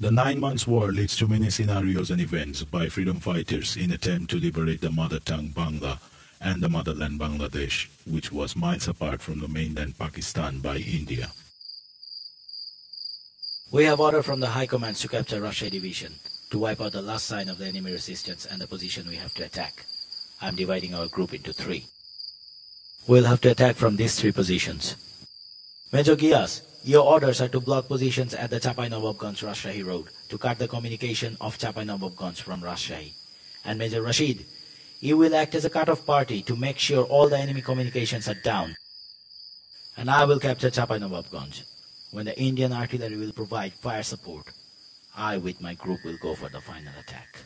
The nine months war leads to many scenarios and events by freedom fighters in attempt to liberate the mother tongue Bangla and the motherland Bangladesh, which was miles apart from the mainland Pakistan by India. We have order from the High Command to capture Rajshahi Division, to wipe out the last sign of the enemy resistance and the position we have to attack. I'm dividing our group into three. We'll have to attack from these three positions. Major Gias, your orders are to block positions at the Chapai Nawabganj Rajshahi Road to cut the communication of Chapai Nawabganj from Rajshahi. And Major Rashid, you will act as a cut-off party to make sure all the enemy communications are down. And I will capture Chapai Nawabganj when the Indian artillery will provide fire support. I with my group will go for the final attack.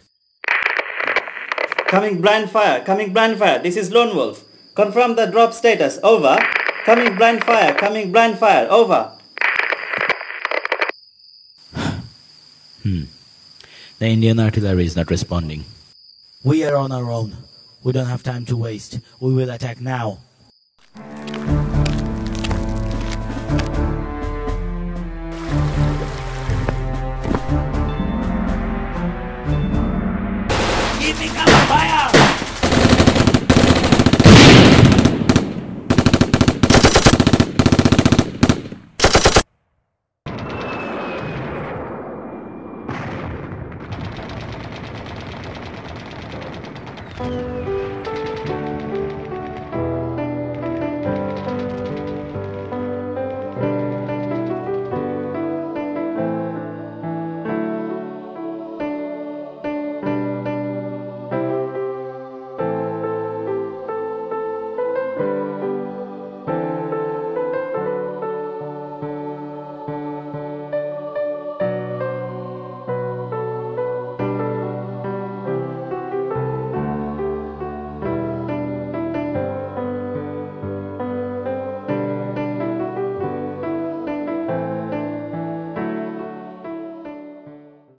Coming blind fire, coming blind fire. This is Lone Wolf. Confirm the drop status. Over. Coming blind fire, coming blind fire. Over. Hmm. The Indian artillery is not responding. We are on our own. We don't have time to waste. We will attack now.